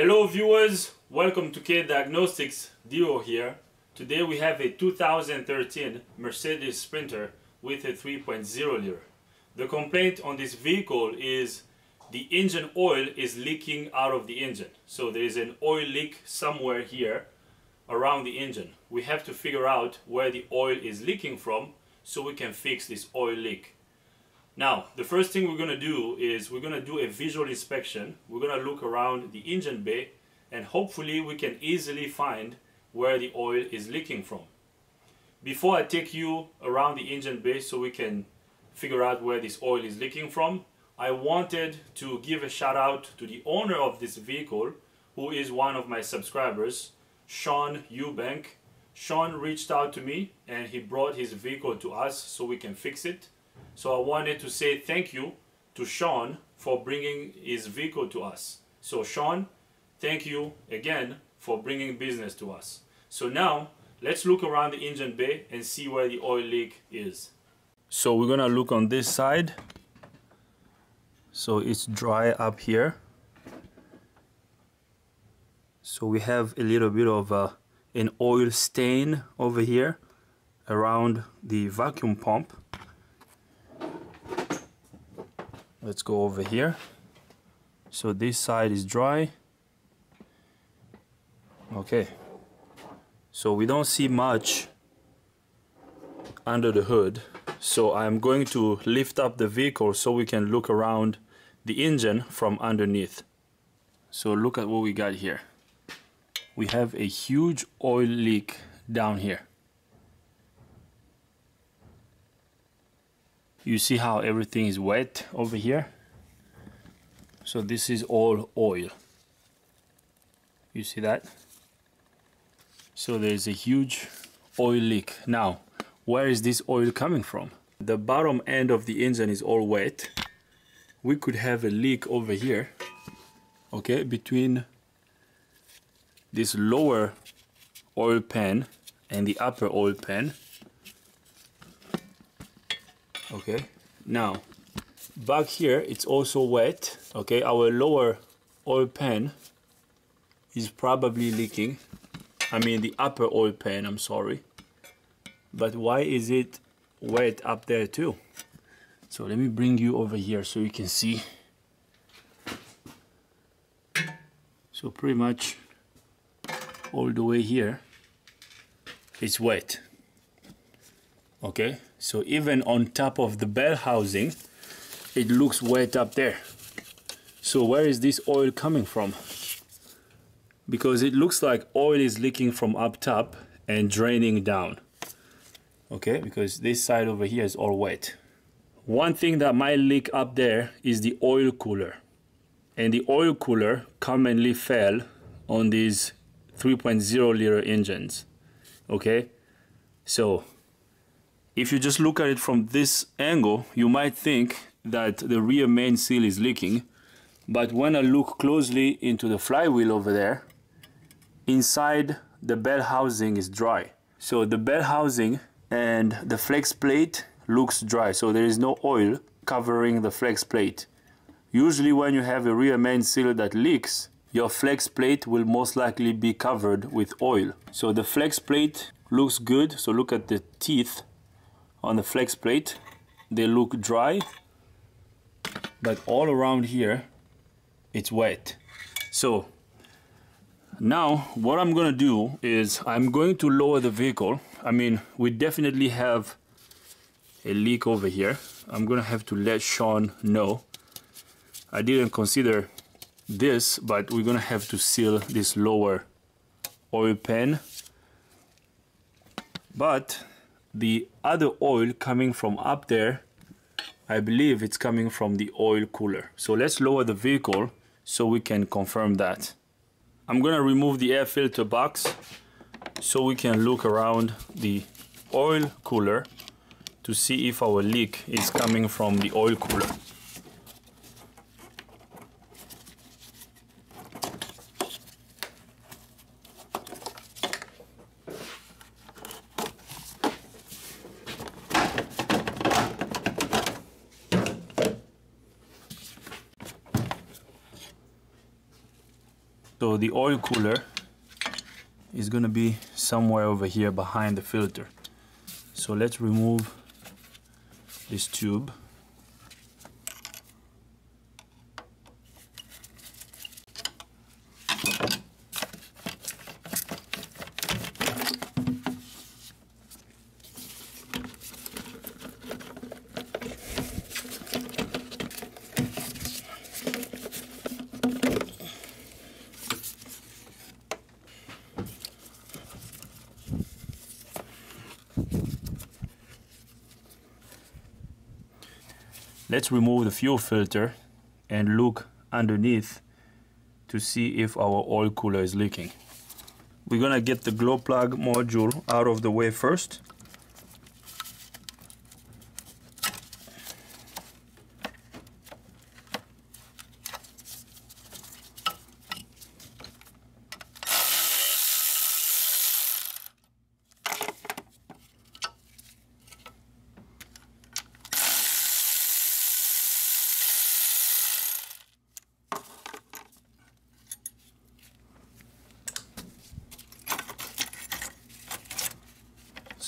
Hello viewers, welcome to K Diagnostics Duo here. Today we have a 2013 Mercedes Sprinter with a 3.0 liter. The complaint on this vehicle is the engine oil is leaking out of the engine. So there is an oil leak somewhere here around the engine. We have to figure out where the oil is leaking from so we can fix this oil leak. Now, the first thing we're going to do is we're going to do a visual inspection. We're going to look around the engine bay and hopefully we can easily find where the oil is leaking from. Before I take you around the engine bay so we can figure out where this oil is leaking from, I wanted to give a shout out to the owner of this vehicle who is one of my subscribers, Sean Eubank. Sean reached out to me and he brought his vehicle to us so we can fix it. So I wanted to say thank you to Sean for bringing his vehicle to us. So Sean, thank you again for bringing business to us. So now let's look around the engine bay and see where the oil leak is. So we're gonna look on this side. So it's dry up here. So we have a little bit of uh, an oil stain over here around the vacuum pump. Let's go over here. So this side is dry. Okay. So we don't see much under the hood. So I'm going to lift up the vehicle so we can look around the engine from underneath. So look at what we got here. We have a huge oil leak down here. You see how everything is wet over here? So this is all oil. You see that? So there's a huge oil leak. Now, where is this oil coming from? The bottom end of the engine is all wet. We could have a leak over here, okay, between this lower oil pan and the upper oil pan okay. Now back here it's also wet okay? Our lower oil pan is probably leaking. I mean the upper oil pan I'm sorry. But why is it wet up there too? So let me bring you over here so you can see. So pretty much all the way here it's wet. Okay so even on top of the bell housing it looks wet up there. So where is this oil coming from? Because it looks like oil is leaking from up top and draining down. Okay because this side over here is all wet one thing that might leak up there is the oil cooler. And the oil cooler commonly fell on these 3.0 liter engines. Okay? So if you just look at it from this angle, you might think that the rear main seal is leaking. But when I look closely into the flywheel over there, inside the bell housing is dry. So the bell housing and the flex plate looks dry. So there is no oil covering the flex plate. Usually when you have a rear main seal that leaks, your flex plate will most likely be covered with oil. So the flex plate looks good. So look at the teeth on the flex plate they look dry but all around here it's wet. So now what I'm gonna do is I'm going to lower the vehicle. I mean we definitely have a leak over here. I'm gonna have to let Sean know. I didn't consider this but we're gonna have to seal this lower oil pan. But the other oil coming from up there I believe it's coming from the oil cooler. So let's lower the vehicle so we can confirm that. I'm gonna remove the air filter box so we can look around the oil cooler to see if our leak is coming from the oil cooler So the oil cooler is going to be somewhere over here behind the filter. So let's remove this tube. Let's remove the fuel filter and look underneath to see if our oil cooler is leaking. We're gonna get the glow plug module out of the way first.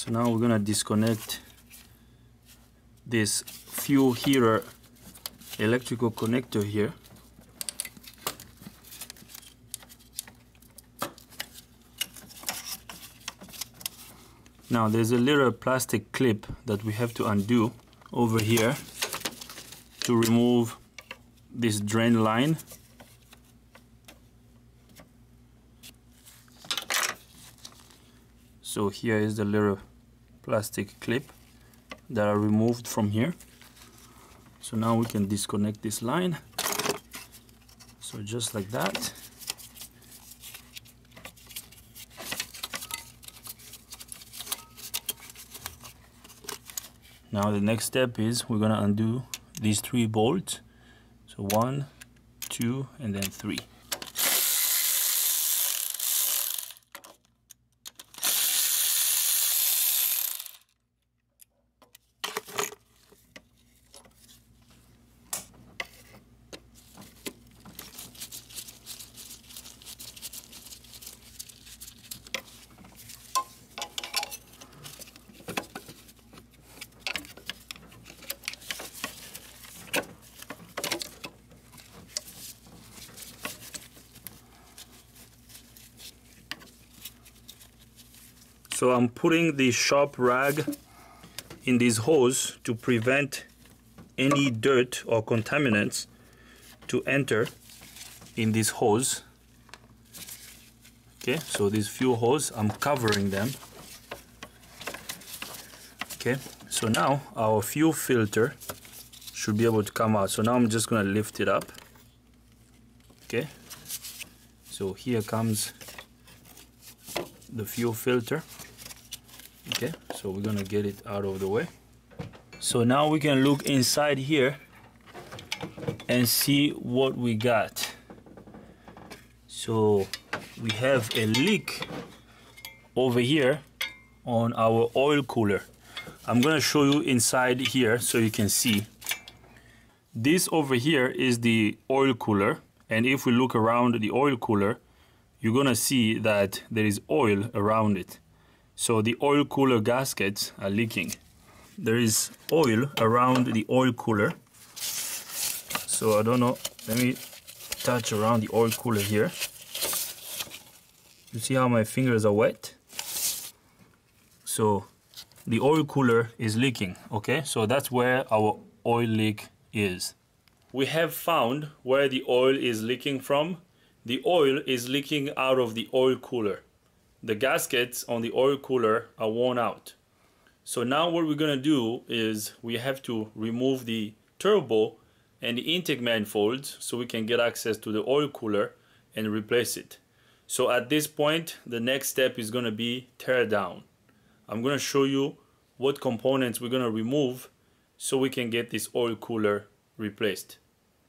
So now we're gonna disconnect this fuel heater electrical connector here. Now there's a little plastic clip that we have to undo over here to remove this drain line. So here is the little plastic clip that are removed from here. So now we can disconnect this line. So just like that. Now the next step is we're gonna undo these three bolts. So one two and then three So I'm putting the sharp rag in this hose to prevent any dirt or contaminants to enter in this hose. Okay, so these few hose, I'm covering them. Okay, so now our fuel filter should be able to come out. So now I'm just gonna lift it up. Okay, so here comes the fuel filter okay so we're gonna get it out of the way. So now we can look inside here and see what we got. So we have a leak over here on our oil cooler. I'm gonna show you inside here so you can see. This over here is the oil cooler and if we look around the oil cooler you're gonna see that there is oil around it so the oil cooler gaskets are leaking. There is oil around the oil cooler. So I don't know, let me touch around the oil cooler here. You see how my fingers are wet? So the oil cooler is leaking, okay? So that's where our oil leak is. We have found where the oil is leaking from. The oil is leaking out of the oil cooler the gaskets on the oil cooler are worn out. So now what we're gonna do is we have to remove the turbo and the intake manifolds so we can get access to the oil cooler and replace it. So at this point, the next step is gonna be tear down. I'm gonna show you what components we're gonna remove so we can get this oil cooler replaced.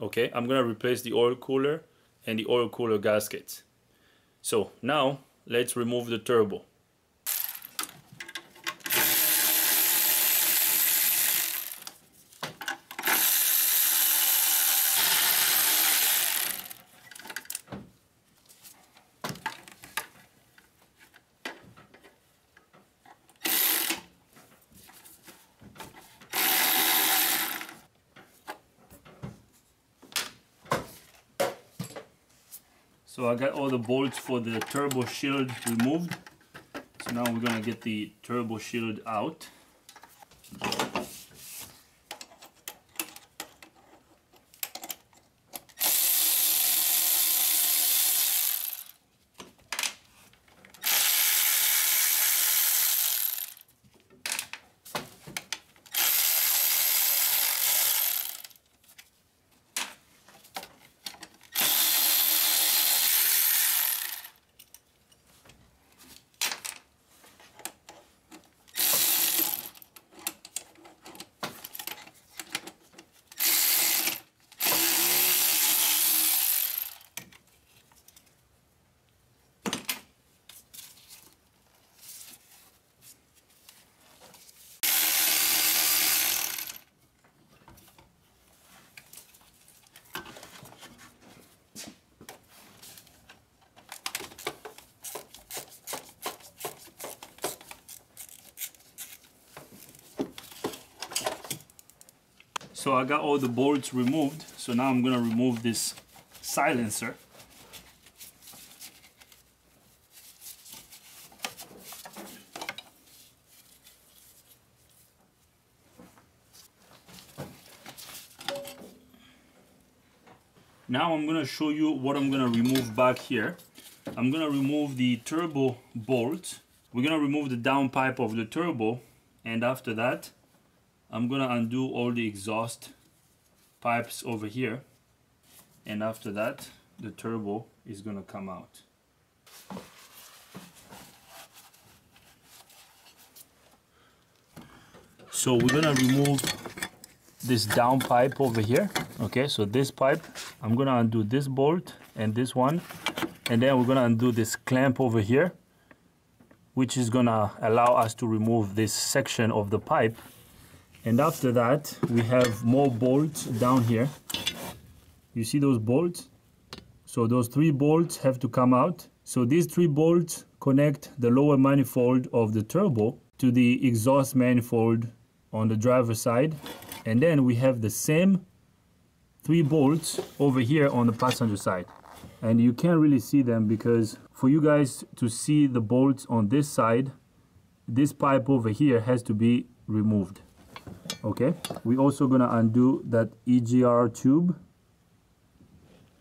Okay, I'm gonna replace the oil cooler and the oil cooler gaskets. So now let's remove the turbo. So I got all the bolts for the turbo shield removed. So now we're gonna get the turbo shield out. So I got all the bolts removed. So now I'm gonna remove this silencer. Now I'm gonna show you what I'm gonna remove back here. I'm gonna remove the turbo bolt. We're gonna remove the downpipe of the turbo and after that I'm gonna undo all the exhaust pipes over here. And after that the turbo is gonna come out. So we're gonna remove this down pipe over here. Okay so this pipe I'm gonna undo this bolt and this one. And then we're gonna undo this clamp over here which is gonna allow us to remove this section of the pipe and after that we have more bolts down here. You see those bolts? So those three bolts have to come out. So these three bolts connect the lower manifold of the turbo to the exhaust manifold on the driver's side. And then we have the same three bolts over here on the passenger side. And you can't really see them because for you guys to see the bolts on this side this pipe over here has to be removed okay. We also gonna undo that EGR tube.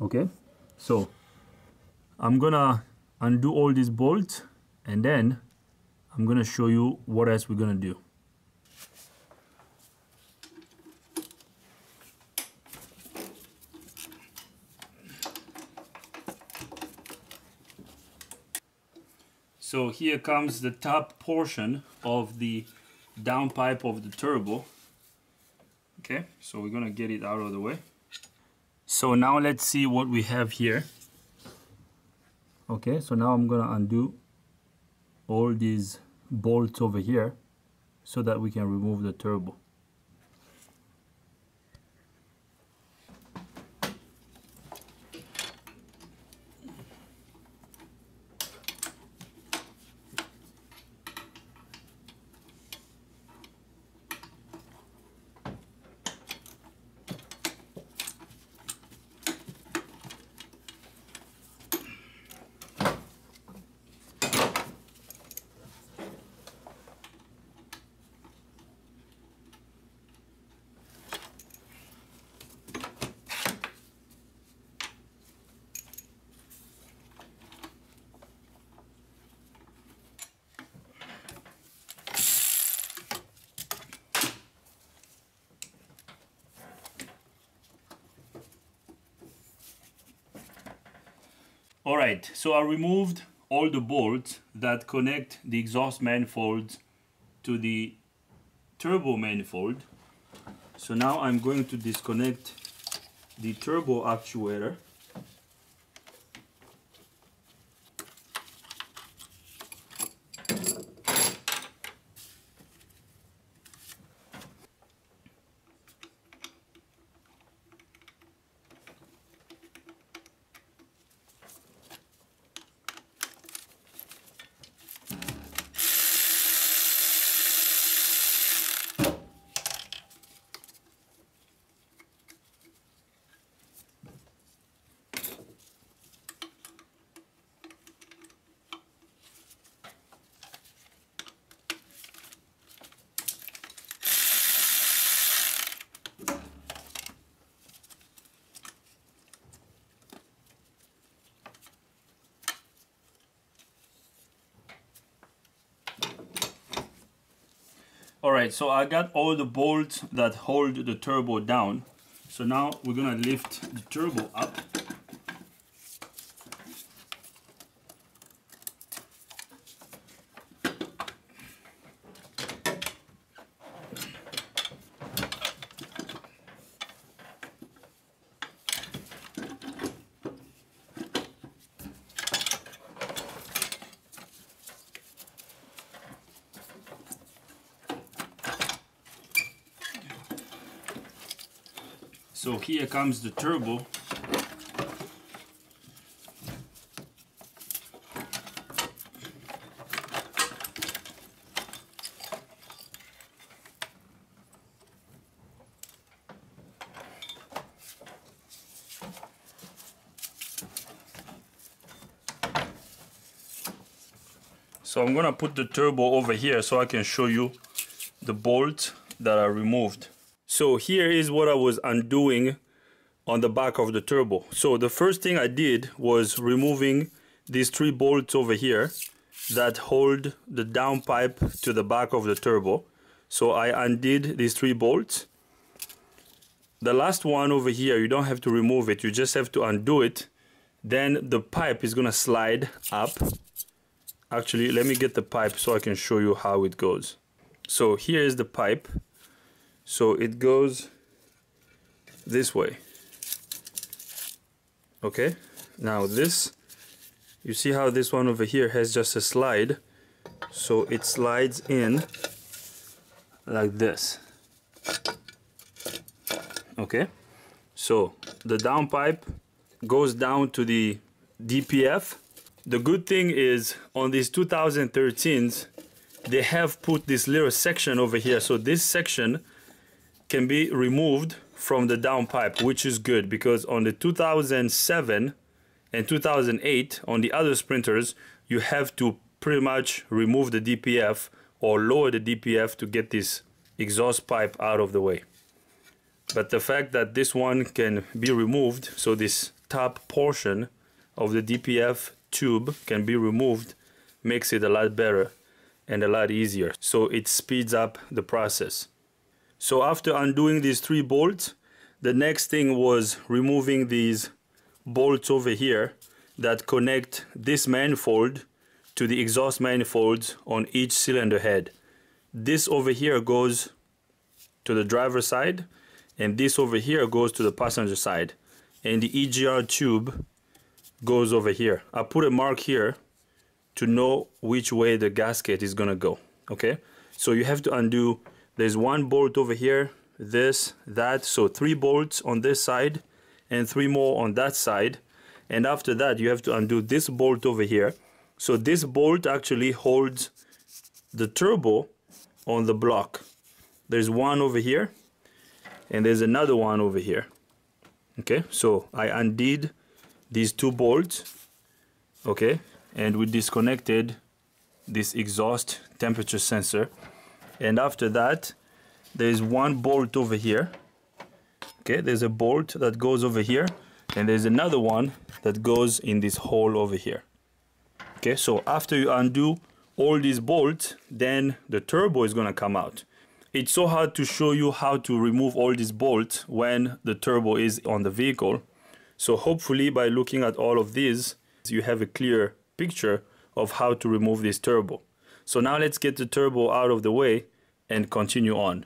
Okay. So I'm gonna undo all these bolts and then I'm gonna show you what else we're gonna do. So here comes the top portion of the downpipe of the turbo. Okay, so we're gonna get it out of the way. So now let's see what we have here. Okay, so now I'm gonna undo all these bolts over here so that we can remove the turbo. All right, so I removed all the bolts that connect the exhaust manifold to the turbo manifold. So now I'm going to disconnect the turbo actuator. Alright, so I got all the bolts that hold the turbo down. So now we're gonna lift the turbo up. So here comes the turbo. So I'm gonna put the turbo over here so I can show you the bolts that are removed. So here is what I was undoing on the back of the turbo. So the first thing I did was removing these three bolts over here that hold the downpipe to the back of the turbo. So I undid these three bolts. The last one over here, you don't have to remove it, you just have to undo it. Then the pipe is gonna slide up. Actually, let me get the pipe so I can show you how it goes. So here is the pipe so it goes this way. Okay, now this, you see how this one over here has just a slide. So it slides in like this. Okay, so the downpipe goes down to the DPF. The good thing is on these 2013s, they have put this little section over here. So this section can be removed from the downpipe, which is good because on the 2007 and 2008 on the other sprinters, you have to pretty much remove the DPF or lower the DPF to get this exhaust pipe out of the way. But the fact that this one can be removed, so this top portion of the DPF tube can be removed, makes it a lot better and a lot easier. So it speeds up the process. So after undoing these three bolts, the next thing was removing these bolts over here that connect this manifold to the exhaust manifolds on each cylinder head. This over here goes to the driver side and this over here goes to the passenger side and the EGR tube goes over here. I put a mark here to know which way the gasket is gonna go okay so you have to undo there's one bolt over here this that so three bolts on this side and three more on that side. And after that you have to undo this bolt over here. So this bolt actually holds the turbo on the block. There's one over here and there's another one over here. Okay so I undid these two bolts okay and we disconnected this exhaust temperature sensor and after that there's one bolt over here. Okay there's a bolt that goes over here and there's another one that goes in this hole over here. Okay so after you undo all these bolts then the turbo is going to come out. It's so hard to show you how to remove all these bolts when the turbo is on the vehicle. So hopefully by looking at all of these you have a clear picture of how to remove this turbo so now let's get the turbo out of the way and continue on.